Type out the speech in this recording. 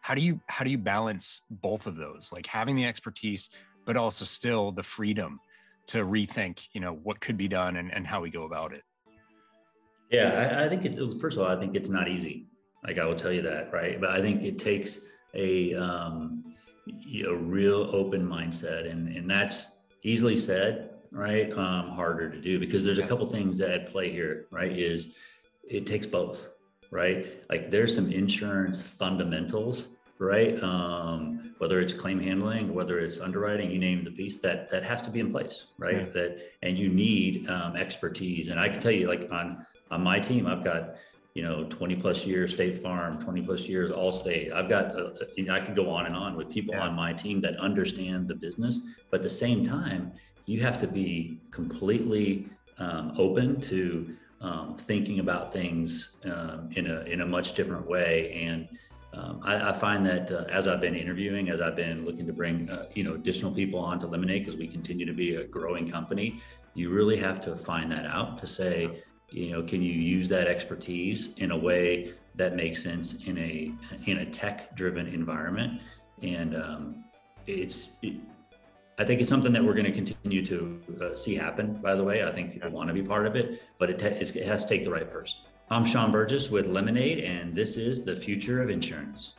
how do you how do you balance both of those? Like having the expertise but also still the freedom to rethink you know what could be done and, and how we go about it. Yeah I, I think it first of all i think it's not easy. Like i will tell you that right? But i think it takes a um, a real open mindset and and that's easily said right? Um, harder to do because there's a couple things that at play here right? Is it takes both right? Like there's some insurance fundamentals right? Um, whether it's claim handling whether it's underwriting you name the piece that that has to be in place right? Yeah. that and you need um, expertise. And i can tell you like on on my team i've got you know 20 plus years state farm 20 plus years Allstate. I've got uh, i could go on and on with people yeah. on my team that understand the business. But at the same time you have to be completely um, open to um, thinking about things um, in a in a much different way. And um, I, I, find that uh, as I've been interviewing, as I've been looking to bring uh, you know additional people on to Lemonade because we continue to be a growing company, you really have to find that out to say, you know can you use that expertise in a way that makes sense in a in a tech driven environment? And um, it's it, I think it's something that we're going to continue to uh, see happen. By the way, I think people want to be part of it, but it, it has to take the right person. I'm Sean Burgess with Lemonade, and this is the future of insurance.